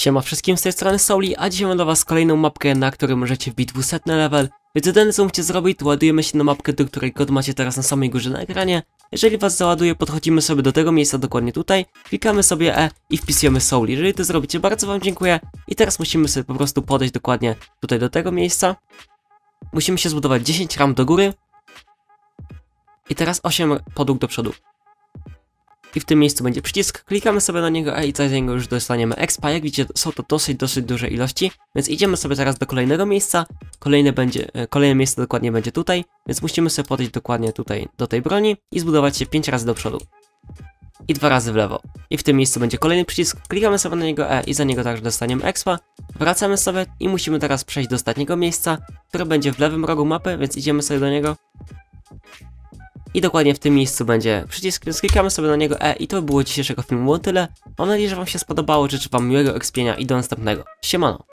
Siema wszystkim z tej strony Souli, a dzisiaj mam dla was kolejną mapkę, na której możecie wbić 200 level. Więc jedyne co musicie zrobić, to ładujemy się na mapkę, do której kod macie teraz na samej górze na ekranie. Jeżeli was załaduje, podchodzimy sobie do tego miejsca dokładnie tutaj, klikamy sobie E i wpisujemy Souli. Jeżeli to zrobicie, bardzo wam dziękuję. I teraz musimy sobie po prostu podejść dokładnie tutaj do tego miejsca. Musimy się zbudować 10 ram do góry. I teraz 8 podłóg do przodu. I w tym miejscu będzie przycisk, klikamy sobie na niego e i za niego już dostaniemy expa. Jak widzicie są to dosyć, dosyć duże ilości, więc idziemy sobie teraz do kolejnego miejsca. Kolejne, będzie, e, kolejne miejsce dokładnie będzie tutaj, więc musimy sobie podejść dokładnie tutaj do tej broni i zbudować się 5 razy do przodu. I dwa razy w lewo. I w tym miejscu będzie kolejny przycisk, klikamy sobie na niego E i za niego także dostaniemy expa. Wracamy sobie i musimy teraz przejść do ostatniego miejsca, które będzie w lewym rogu mapy, więc idziemy sobie do niego. I dokładnie w tym miejscu będzie przycisk, więc klikamy sobie na niego E i to by było dzisiejszego filmu było tyle. Mam nadzieję, że wam się spodobało, życzę wam miłego ekspienia i do następnego. Siemano!